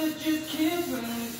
Just keep running